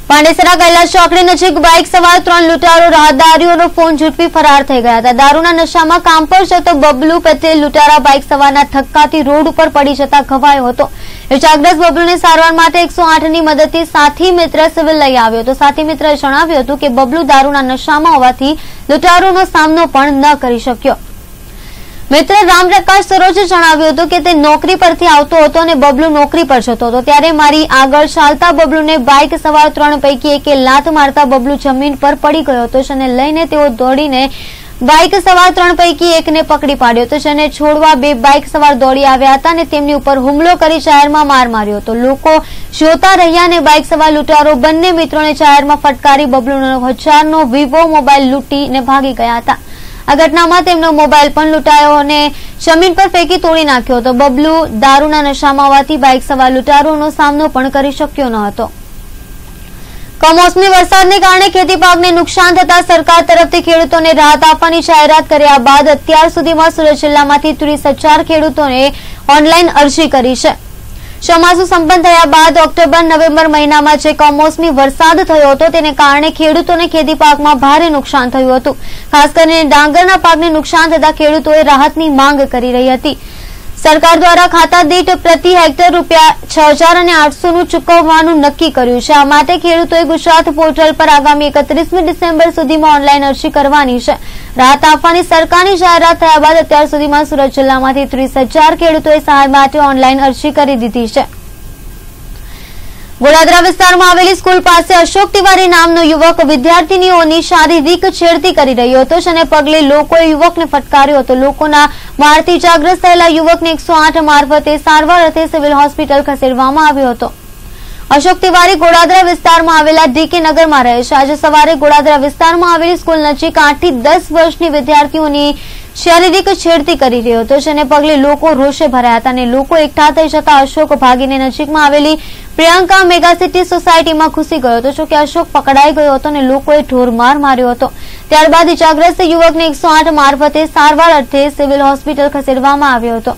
પાંડેસરા કૈલાસ ચોકડી નજીક બાઇક સવાર ત્રણ લૂંટારો રાહદારીઓનો ફોન ઝૂંટવી ફરાર થઈ ગયા હતા. દારૂના નશામાં કામ પર જતો બબલુ પટેલ લૂંટારા બાઇક સવારના થક્કાથી રોડ ઉપર પડી જતા ઘવાયો હતો. ઇજાગ્રસ્ત બબલુને સારવાર માટે એકસો આઠની મદદથી સાથી મિત્ર સિવિલ લઈ આવ્યો હતો. સાથી મિત્રએ જણાવ્યું હતું કે બબલુ દારૂના નશામાં હોવાથી લૂંટારોનો સામનો પણ ન કરી શક્યો. મિત્ર રામપ્રકાશ સરોજે જણાવ્યું હતું કે તે નોકરી પરથી આવતો હતો અને બબલુ નોકરી પર જતો હતો. ત્યારે મારી આગળ ચાલતા બબલુને બાઇક સવાર ત્રણ પૈકી એકે લાત મારતા બબલુ જમીન પર પડી ગયો હતો, જેને લઈને તેઓ દોડીને બાઇક સવાર ત્રણ પૈકી એકને પકડી પાડ્યો હતો, જેને છોડવા બે બાઇક સવાર દોડી આવ્યા હતા અને તેમની ઉપર હુમલો કરી જાહેરમાં માર માર્યો હતો. લોકો જોતા રહ્યા અને બાઇક સવાર લૂંટારો બંને મિત્રોને જાહેરમાં ફટકારી બબલુનો હજારનો વિવો મોબાઈલ લૂંટીને ભાગી ગયા હતા. આ ઘટનામાં તેમનો મોબાઈલ પણ લૂંટાયો અને જમીન પર ફેંકી તોડી નાખ્યો હતો. બબલુ દારૂના નશામાં હોવાથી બાઇક સવાર લૂંટારોનો સામનો પણ કરી શક્યો ન હતો. કમોસમી વરસાદને કારણે ખેતી પાકને નુકસાન થતા સરકાર તરફથી ખેડૂતોને રાહત આપવાની જાહેરાત કર્યા બાદ અત્યાર સુધીમાં સુરત જિલ્લામાંથી ત્રીસ ખેડૂતોને ઓનલાઈન અરજી કરી છે. ચોમાસું સંપન્ન થયા બાદ ઓક્ટોબર, નવેમ્બર મહિનામાં જે કમોસમી વરસાદ થયો હતો તેને કારણે ખેડૂતોને ખેતી પાકમાં ભારે નુકસાન થયું હતું. ખાસ કરીને ડાંગરના પાકને નુકસાન થતા ખેડૂતોએ રાહતની માંગ કરી રહી હતી. સરકાર દ્વારા ખાતા દીઠ પ્રતિ હેક્ટર રૂપિયા છ હજાર અને આઠસોનું ચૂકવવાનું નક્કી કર્યું છે. આ માટે ખેડૂતોએ ગુજરાત પોર્ટલ પર આગામી એકત્રીસમી ડિસેમ્બર સુધીમાં ઓનલાઈન અરજી કરવાની છે. રાહત આપવાની સરકારની જાહેરાત થયા બાદ અત્યાર સુધીમાં સુરત જિલ્લામાંથી ત્રીસ હજાર ખેડૂતોએ સહાય માટે ઓનલાઈન અરજી કરી દીધી છે. ગોડાદરા વિસ્તારમાં આવેલી સ્કૂલ પાસે અશોક તિવારી નામનો યુવક વિદ્યાર્થીનીઓની શારીરિક છેડતી કરી રહ્યો હતો, જેને પગલે લોકોએ યુવકને ફટકાર્યો હતો. લોકોના મારથી જાગ્રસ્ત થયેલા યુવકને એકસો મારફતે સારવાર અર્થે સિવિલ હોસ્પિટલ ખસેડવામાં આવ્યો હતો. અશોક તિવારી ગોડાદરા વિસ્તારમાં આવેલા ડીકે નગરમાં રહે છે. આજે સવારે ગોડાદરા વિસ્તારમાં આવેલી સ્કૂલ નજીક આઠથી દસ વર્ષની વિદ્યાર્થીઓની શારીરિક છેડતી કરી રહ્યો હતો, જેને પગલે લોકો રોષે ભરાયા હતા અને લોકો એકઠા થઈ જતા અશોક ભાગીને નજીકમાં આવેલી પ્રિયંકા મેગાસિટી સોસાયટીમાં ઘૂસી ગયો હતો. જોકે અશોક પકડાઈ ગયો હતો અને લોકોએ ઢોરમાર માર્યો હતો. ત્યારબાદ ઇજાગ્રસ્ત યુવકને એકસો મારફતે સારવાર અર્થે સિવિલ હોસ્પિટલ ખસેડવામાં આવ્યો હતો.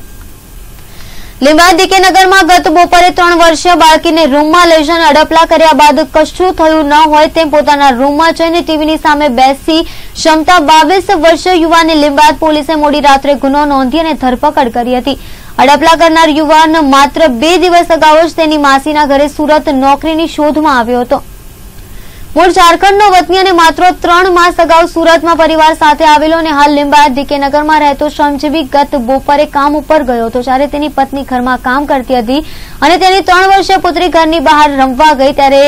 લીંબાદ નગરમાં ગત બપોરે ત્રણ વર્ષીય બાળકીને રૂમમાં લઈ જઈને અડપલા કર્યા બાદ કશું થયું ન હોય તેમ પોતાના રૂમમાં જઈને ટીવીની સામે બેસી ક્ષમતા બાવીસ વર્ષીય યુવાને લીંબાદ પોલીસે મોડી રાત્રે ગુનો નોંધી અને ધરપકડ કરી હતી. અડપલા કરનાર યુવાન માત્ર બે દિવસ અગાઉ જ તેની માસીના ઘરે સુરત નોકરીની શોધમાં આવ્યો હતો. મૂળ ઝારખંડનો વતની અને માત્ર ત્રણ માસ અગાઉ સુરતમાં પરિવાર સાથે આવેલો અને હાલ લીંબાયત ડીકેનગરમાં રહેતો શ્રમજીવી ગત બપોરે કામ ઉપર ગયો હતો. જ્યારે તેની પત્ની ઘરમાં કામ કરતી હતી અને તેની ત્રણ વર્ષીય પુત્રી ઘરની બહાર રમવા ગઈ, ત્યારે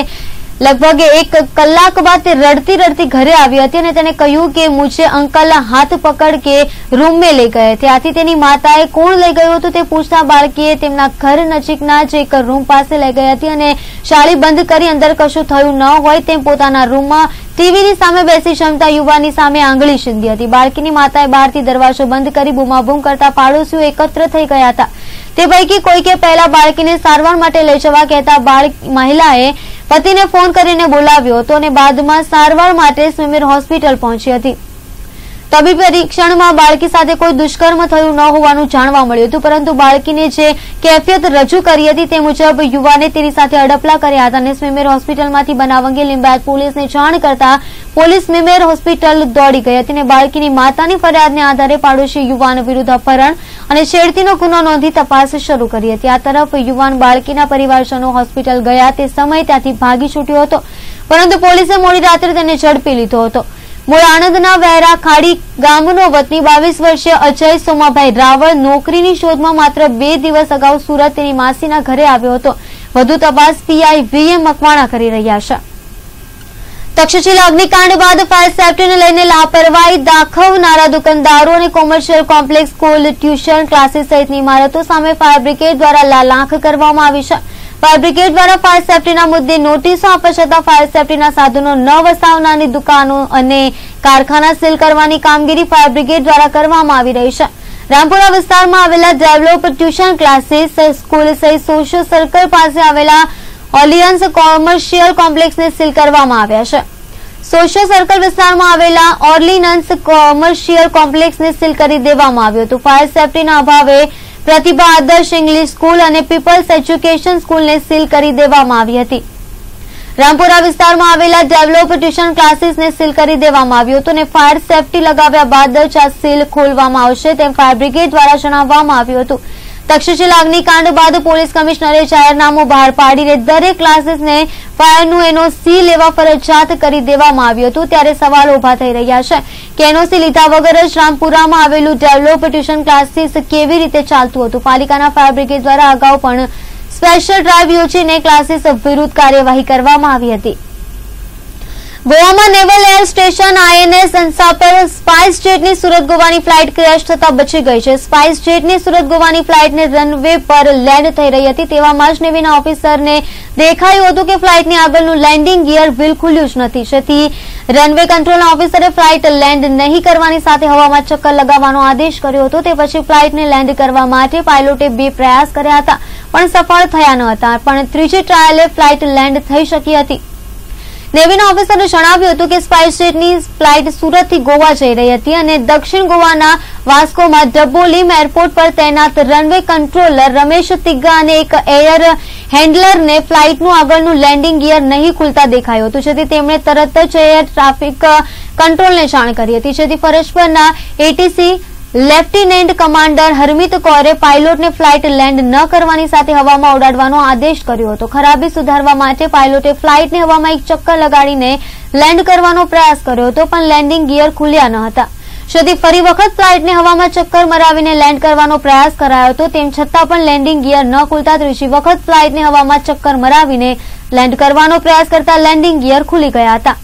લગભગ એક કલાક બાદ તે રડતી રડતી ઘરે આવી હતી અને તેને કહ્યું કે મુજે અંકલના હાથ પકડ કે રૂમ મે લઈ ગયે ત્યાંથી તેની માતાએ કોણ લઈ ગયું હતું તે પૂછતા બાળકીએ તેમના ઘર નજીકના જ એક રૂમ પાસે લઈ ગઈ હતી અને શાળી બંધ કરી અંદર કશું થયું ન હોય તેમ પોતાના રૂમમાં ટીવીની સામે બેસી ક્ષમતા યુવાની સામે આંગળી છીંધી હતી. બાળકીની માતાએ બહારથી દરવાજો બંધ કરી બૂમાબૂમ કરતા પાડોશીઓ એકત્ર થઈ ગયા હતા. તે પૈકી કોઈકે પહેલા બાળકીને સારવાર માટે લઈ જવા કહેતા બાળક મહિલાએ પતિને ફોન કરીને બોલાવ્યો હતો અને બાદમાં સારવાર માટે સ્વિમિર હોસ્પિટલ પહોંચી હતી. તબીબી પરીક્ષણમાં બાળકી સાથે કોઈ દુષ્કર્મ થયું ન હોવાનું જાણવા મળ્યું હતું, પરંતુ બાળકીને જે કેફિયત રજૂ કરી હતી તે મુજબ યુવાને તેની સાથે અડપલા કર્યા હતા. અને સ્મીમેર હોસ્પિટલમાંથી બનાવ અંગે લીંબાયત પોલીસને જાણ કરતા પોલીસ સ્મીમેર હોસ્પિટલ દોડી ગઈ હતી અને બાળકીની માતાની ફરિયાદને આધારે પાડોશી યુવાન વિરુદ્ધ અપહરણ અને છેડતીનો ગુનો નોંધી તપાસ શરૂ કરી હતી. આ તરફ યુવાન બાળકીના પરિવારજનો હોસ્પિટલ ગયા. તે સમયે ત્યાંથી ભાગી છૂટ્યો હતો, પરંતુ પોલીસે મોડી રાત્રે તેને ઝડપી લીધો હતો. મૂળ આણંદના વહેરા ખાડી ગામનો વતની બાવીસ વર્ષીય અજય સોમાભાઈ રાવળ નોકરીની શોધમાં માત્ર બે દિવસ અગાઉ સુરત તેની માસીના ઘરે આવ્યો હતો. વધુ તપાસ પીઆઈ વીએમ મકવાણા કરી રહ્યા છે. તક્ષશીલ અગ્નિકાંડ બાદ ફાયર સેફટીને લઈને લાપરવાહી દાખવનારા દુકાનદારો અને commercial complex school tuition classes સહિતની ઇમારતો સામે ફાયર બ્રિગેડ દ્વારા લાલાંખ કરવામાં આવી છે. ફાયર બ્રિગેડ દ્વારા ફાયર સેફટીના મુદ્દે નોટિસો આપવા છતાં ફાયર સેફટીના સાધનો ન વસાવનારની દુકાનો અને કારખાના સીલ કરવાની કામગીરી ફાયર બ્રિગેડ દ્વારા કરવામાં આવી રહી છે. રામપુરા વિસ્તારમાં આવેલા ડેવલોપ ટ્યુશન ક્લાસીસ સ્કૂલ સહિત સોશિયલ સર્કલ પાસે આવેલા ઓલિયન્સ કોમર્શિયલ કોમ્પ્લેક્સને સીલ કરવામાં આવ્યા છે. સોશિયલ સર્કલ વિસ્તારમાં આવેલા ઓર્લિનન્સ કોમર્શિયલ કોમ્પ્લેક્સને સીલ કરી દેવામાં આવ્યું હતું. ફાયર સેફટીના અભાવે પ્રતિભા આદર્શ ઇંગ્લિશ સ્કૂલ અને પીપલ્સ એજ્યુકેશન સ્કૂલને સીલ કરી દેવામાં આવી હતી. રામપુરા વિસ્તારમાં આવેલા ડેવલપ ટ્યુશન ક્લાસીસને સીલ કરી દેવામાં આવ્યું હતું અને ફાયર સેફટી લગાવ્યા બાદ જ આ સીલ ખોલવામાં આવશે તેમ ફાયર બ્રિગેડ દ્વારા જણાવવામાં આવ્યું હતું. તક્ષશિલા અગ્નિકાંડ બાદ પોલીસ કમિશનરે જાહેરનામું બહાર પાડીને દરેક ક્લાસીસને ફાયરનું એનઓસી લેવા ફરજિયાત કરી દેવામાં આવ્યું હતું. ત્યારે સવાલ ઊભા થઈ રહ્યા છે કે એનઓસી લીધા વગર જ રામપુરામાં આવેલું ડેવલપ ટ્યુશન ક્લાસીસ કેવી રીતે ચાલતું હતું? પાલિકાના ફાયર બ્રિગેડ દ્વારા અગાઉ પણ સ્પેશિયલ ડ્રાઇવ યોજીને ક્લાસીસ વિરુદ્ધ કાર્યવાહી કરવામાં આવી હતી. ગોવામાં નેવલ એર સ્ટેશન, આઈએનએસ સંસ્થા પર સ્પાઇસ જેટની સુરત ગોવાની ફ્લાઇટ ક્રેશ થતા બચી ગઈ છે. સ્પાઇસ જેટની સુરત ગોવાની ફ્લાઇટને રનવે પર લેન્ડ થઈ રહી હતી. તેવામાં જ નેવીના ઓફિસરને દેખાયું હતું કે ફ્લાઇટની આગળનું લેન્ડિંગ ગિયર વ્હીલ જ નથી. જેથી રનવે કંટ્રોલના ઓફિસરે ફ્લાઇટ લેન્ડ નહીં કરવાની સાથે હવામાં ચક્કર લગાવવાનો આદેશ કર્યો હતો. તે પછી ફ્લાઇટને લેન્ડ કરવા માટે પાયલોટે બે પ્રયાસ કર્યા હતા, પણ સફળ થયા ન હતા. પણ ત્રીજી ટ્રાયલે ફ્લાઇટ લેન્ડ થઈ શકી હતી. નેવીના ઓફિસરે જણાવ્યું હતું કે સ્પાઇસ જેટની ફ્લાઇટ સુરતથી ગોવા જઈ રહી હતી અને દક્ષિણ ગોવાના વાસ્કોમાં ડબોલીમ એરપોર્ટ પર તૈનાત રનવે કંટ્રોલર રમેશ તિગ્ગા અને એક એર હેન્ડલરને ફ્લાઇટનું આગળનું લેન્ડિંગ ગિયર નહીં ખુલતા દેખાયું હતું, જેથી તેમણે તરત જ એર ટ્રાફિક કંટ્રોલને જાણ કરી હતી. જેથી ફરજ પરના એટીસી લેફ્ટિનેન્ટ કમાન્ડર હરમિત કૌરે પાયલોટને ફ્લાઇટ લેન્ડ ન કરવાની સાથે હવામાં ઉડાડવાનો આદેશ કર્યો હતો. ખરાબી સુધારવા માટે પાયલોટે ફ્લાઇટને હવામાં એક ચક્કર લગાડીને લેન્ડ કરવાનો પ્રયાસ કર્યો હતો, પણ લેન્ડિંગ ગિયર ખુલ્યા ન હતા. જેથી ફરી વખત ફ્લાઇટને હવામાં ચક્કર મરાવીને લેન્ડ કરવાનો પ્રયાસ કરાયો હતો, તેમ છતાં પણ લેન્ડિંગ ગિયર ન ખુલતા ત્રીજી વખત ફ્લાઇટને હવામાં ચક્કર મરાવીને લેન્ડ કરવાનો પ્રયાસ કરતા લેન્ડિંગ ગિયર ખુલી ગયા હતા.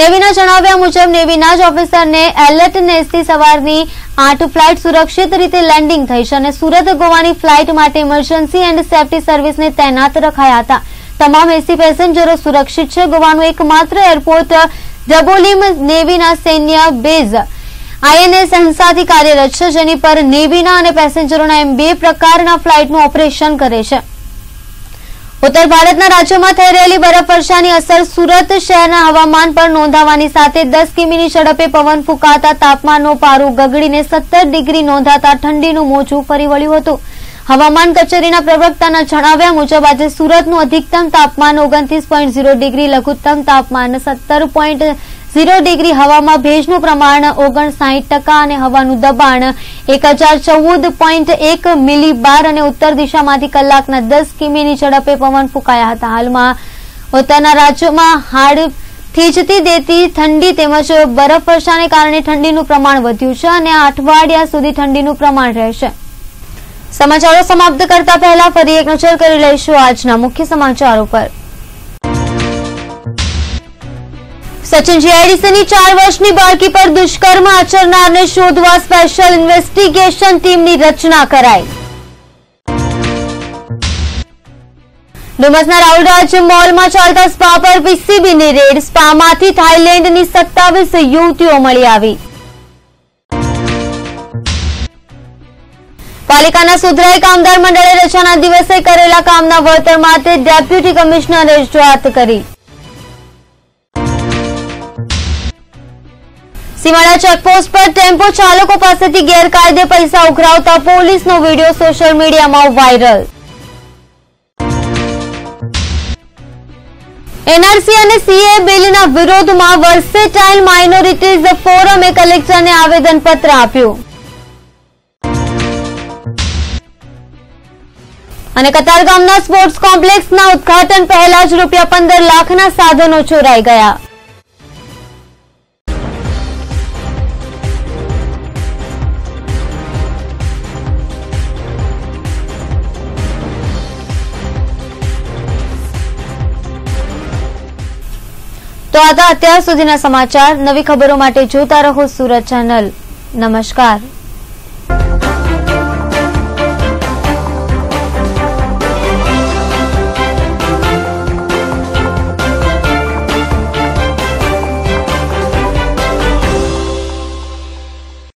નેવીના જણાવ્યા મુજબ નેવીના જ ઓફિસરને એલર્ટનેસથી સવારની આઠ ફ્લાઇટ સુરક્ષિત રીતે લેન્ડિંગ થઈ છે અને સુરત ગોવાની ફ્લાઇટ માટે ઇમરજન્સી એન્ડ સેફટી સર્વિસને તૈનાત રખાયા હતા. તમામ એસી પેસેન્જરો સુરક્ષિત છે. ગોવાનું એકમાત્ર એરપોર્ટ ડબોલીમ નેવીના સૈન્ય બેઝ. આઈએનએસ હંસાથી કાર્યરત છે, જેની પર નેવીના અને પેસેન્જરોના એમ બે પ્રકારના ફ્લાઇટનું ઓપરેશન કરે છે. ઉત્તર ભારતના રાજ્યોમાં થઈ રહેલી બરફવર્ષાની અસર સુરત શહેરના હવામાન પર નોંધાવાની સાથે દસ કિમીની ઝડપે પવન ફૂંકાતા તાપમાનનો પારો ગગડીને સત્તર ડિગ્રી નોંધાતા ઠંડીનું મોજું ફરી વળ્યું હતું. હવામાન કચેરીના પ્રવક્તાના જણાવ્યા મુજબ આજે સુરતનું અધિકતમ તાપમાન ઓગણત્રીસ ડિગ્રી, લઘુત્તમ તાપમાન સત્તર પોઈન્ટ ઝીરો ડિગ્રી હવામાં ભેજનું પ્રમાણ ઓગણસાઠ ટકા અને હવાનું દબાણ એક હજાર ચૌદ પોઈન્ટ એક મિલી બાર અને ઉત્તર દિશામાંથી કલાકના દસ કિમીની ઝડપે પવન ફૂંકાયા હતા. હાલમાં ઉત્તરના રાજ્યોમાં હાડ થીજતી દેતી ઠંડી તેમજ બરફવર્ષાને કારણે ઠંડીનું પ્રમાણ વધ્યું છે અને અઠવાડિયા સુધી ઠંડીનું પ્રમાણ રહેશે. સમાચારો સમાપ્ત કરતા પહેલા ફરી એક નજર કરી લઈશું આજના મુખ્ય સમાચારો પર. સચિન જીઆઈડીસીની ચાર વર્ષની બાળકી પર દુષ્કર્મ આચરનારને શોધવા સ્પેશિયલ ઇન્વેસ્ટિગેશન ટીમની રચના કરાઈ. ડુમસના રાઉલરાજ મોલમાં ચાલતા સ્પા પર પીસીબીની રેડ સ્પામાંથી થાઇલેન્ડની સત્તાવીસ યુવતીઓ મળી આવી. પાલિકાના સુધરાઈ કામદાર મંડળે રચાના દિવસે કરેલા કામના વળતર માટે ડેપ્યુટી કમિશનરે રજૂઆત કરી. સીમાડા ચેકપોસ્ટ પર ટેમ્પો ચાલકો પાસેથી ગેરકાયદે પૈસા ઉઘરાવતા પોલીસનો વીડિયો સોશિયલ મીડિયામાં વાયરલ. એનઆરસી અને સીએ બિલના વિરોધમાં વર્સેટાઇલ માઇનોરિટીઝ ફોરમે કલેક્ટરને આવેદનપત્ર આપ્યું. અને કતારગામના સ્પોર્ટ્સ કોમ્પ્લેક્સના ઉદઘાટન પહેલા જ રૂપિયા પંદર લાખના સાધનો ચોરાઈ ગયા. તો આ હતા અત્યાર સુધીના સમાચાર. નવી ખબરો માટે જોતા રહો સુરત ચેનલ. નમસ્કાર.